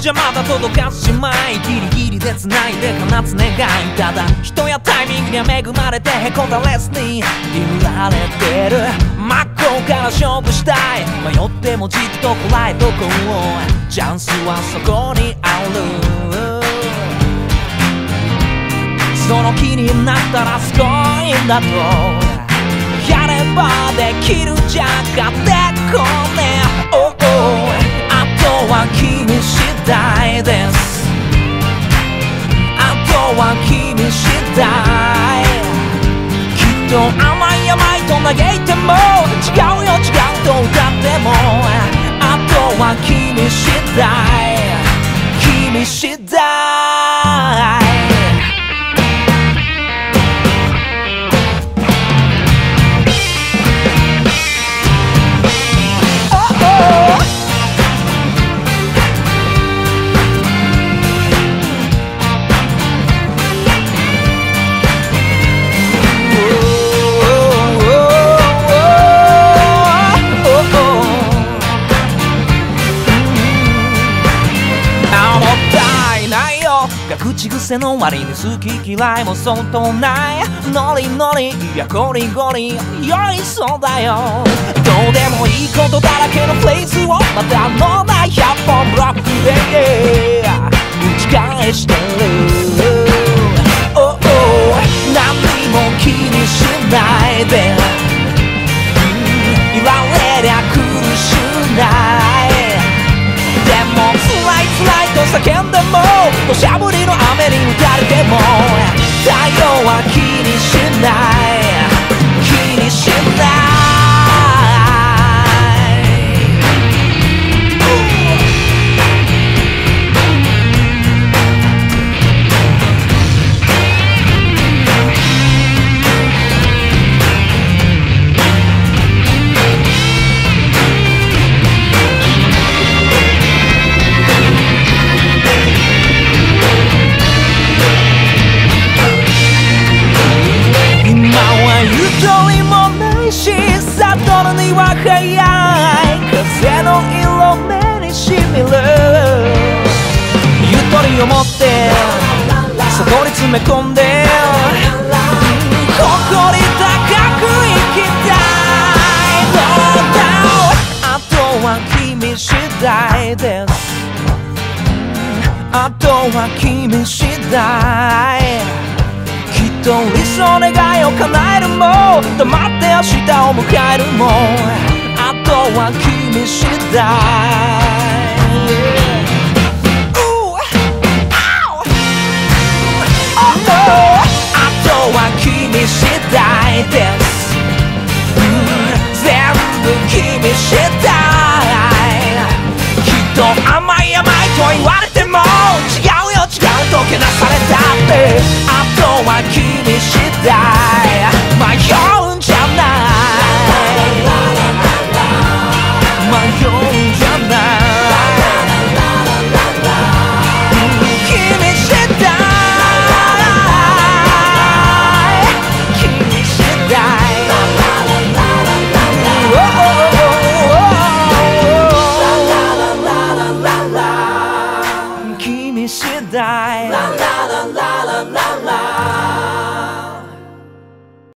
じゃまだ届かしまい。ギリギリで繋いで放つ願い。ただ人やタイミングには恵まれてへこんだレスに揺られてる。真っ向から勝負したい。迷ってもじっとこらえとこうチャンスはそこにある。その気になったらすごいんだと。やればできるじゃがってこね。と甘い甘いと嘆いても違うよ違うと歌ってもあとは君次第君次第口癖の割に好き嫌いも相当ない。ノリノリいやゴリゴリ寄りそうだよ。どうでもいいことだらけのフレーズをまたのない100本ブロックで。打ち返してる。Oh oh 何にも気にしないで。言われりゃ苦しゅない。でも辛い辛いと叫んでも土砂降りの雨に打たれても。太陽は消えこに詰め込んで誇り高く生きたい No doubt あとは君次第です。あとは君次第きっと理想願いを叶えるも黙って明日を迎えるもあとは君次第です全部君次第きっと甘い甘いと言われても違うよ違うとけなされたってあとは君次第